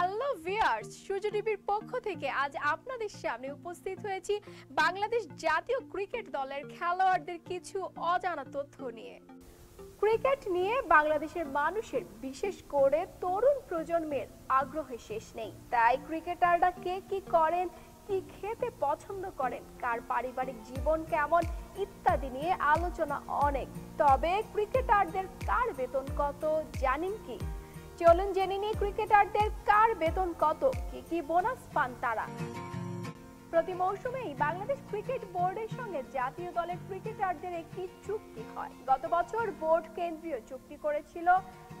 Hello viewers সূর্য টিভির পক্ষ থেকে আজ আপনাদের সামনে উপস্থিত হয়েছি বাংলাদেশ জাতীয় ক্রিকেট দলের খেলোয়াড়দের কিছু অজানা তথ্য নিয়ে। ক্রিকেট নিয়ে বাংলাদেশের মানুষের বিশেষ করে তরুণ প্রজন্মের আগ্রহে শেষ নেই। তাই ক্রিকেটাররা কে কি করেন, কি খেতে পছন্দ করেন, কার পারিবারিক জীবন কেমন ইত্যাদি নিয়ে আলোচনা অনেক। তবে ক্রিকেটারদের কার বেতন কত জানেন কি? চলুন জেনে নিই ক্রিকেটারদের কার বেতন কত? কি কি বোনাস পান তারা? প্রতি মৌসুমেই বাংলাদেশ ক্রিকেট বোর্ডের সঙ্গে জাতীয় দলের ক্রিকেটারদের একটি চুক্তি হয়। গত বছর বোর্ড কেন্দ্রীয় চুক্তি করেছিল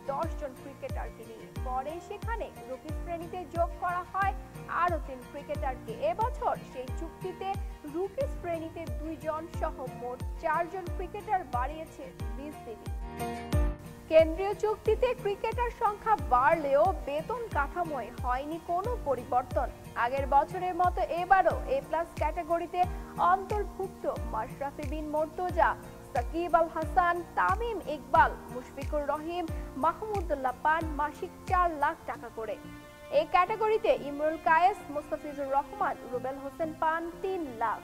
দশ জন ক্রিকেটারকে নিয়ে। পরে সেখানে রুকি শ্রেণীতে যোগ করা হয় আরও তিন ক্রিকেটারকে। এবছর সেই চুক্তিতে রুকি শ্রেণীতে দুইজন সহ মোট চারজন ক্রিকেটার বাড়িয়েছে বিসিবি কেন্দ্রীয় চুক্তিতে ক্রিকেটার সংখ্যা বাড়লেও বেতন কাঠামোয় হয়নি কোনো পরিবর্তন। আগের বছরের মতো এবারও এ প্লাস ক্যাটাগরিতে অন্তর্ভুক্ত মাশরাফি বিন মর্তজা, সাকিব আল হাসান, তামিম ইকবাল, মুশফিকুর রহিম মাহমুদুল্লাহ পান মাসিক চার লাখ টাকা করে। এই ক্যাটাগরিতে ইমরুল কায়েস, মুস্তাফিজুর রহমান, রুবেল হোসেন পান তিন লাখ।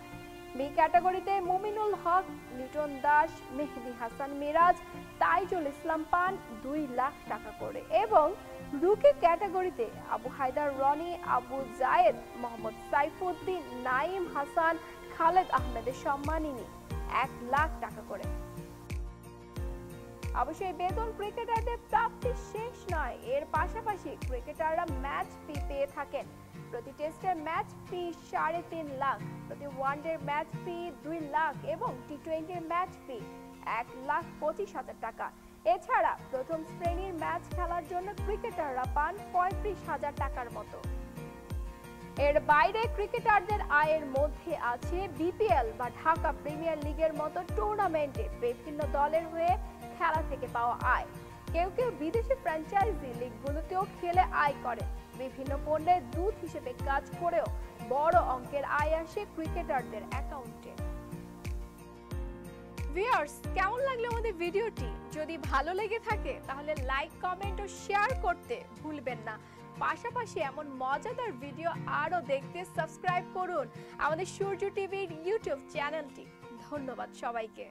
বি ক্যাটাগরিতে মুমিনুল হক, লিটন দাস, মেহেদি হাসান মিরাজ, তাইজুল ইসলাম পান দুই লাখ টাকা করে। এবং রুকি ক্যাটাগরিতে আবু হায়দার রনি, আবু জায়েদ, মোহাম্মদ সাইফুদ্দিন নাইম হাসান, খালেদ আহমেদের সম্মানিনী এক লাখ টাকা করে। অবশ্যই বেতন ক্রিকেটারদের প্রাপ্তি শেষ নয়। এর পাশাপাশি ক্রিকেটাররা ম্যাচ ফি পেয়ে থাকেন। প্রতি টেস্টের ম্যাচ ফি সাড়ে তিন লাখ, প্রতি ওয়ানডের ম্যাচ ফি দুই লাখ এবং টি টোয়েন্টির ম্যাচ ফি এক লাখ পঁচিশ হাজার টাকা। এছাড়া প্রথম শ্রেণির ম্যাচ খেলার জন্য ক্রিকেটাররা পান পঁয়ত্রিশ হাজার টাকার মতো। এর বাইরে ক্রিকেটারদের আয়ের মধ্যে আছে বিপিএল বা ঢাকা প্রিমিয়ার লিগের মতো টুর্নামেন্টে বিভিন্ন দলের হয়ে খেলা থেকে পাওয়া আয়। কেউ কেউ বিদেশি ফ্র্যাঞ্চাইজি লিগগুলোতেও খেলে আয় করে বিভিন্ন পণ্যের দুধ হিসেবে কাজ করেও বড় অঙ্কের আয় আসে ক্রিকেটারদের অ্যাকাউন্টে। ভিউয়ার্স, কেমন লাগল আমাদের ভিডিওটি? যদি ভালো লেগে থাকে, তাহলে লাইক, কমেন্ট ও শেয়ার করতে ভুলবেন না। পাশাপাশি এমন মজাদার ভিডিও আরও দেখতে সাবস্ক্রাইব করুন আমাদের সূর্য টিভির ইউটিউব চ্যানেলটি। ধন্যবাদ সবাইকে।